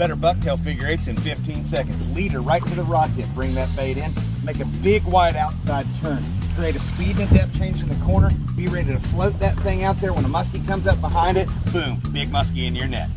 better bucktail figure eights in 15 seconds. Leader right to the rod tip. Bring that bait in. Make a big wide outside turn. Create a speed and depth change in the corner. Be ready to float that thing out there when a muskie comes up behind it. Boom, big muskie in your net.